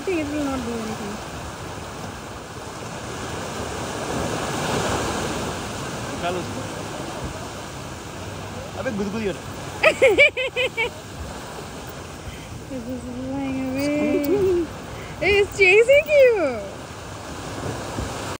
nothing, it will not do anything. अबे गुदगुदी हो This is flying away. It's chasing you.